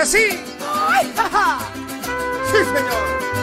que sí? ¡Ay, ¡Sí, señor!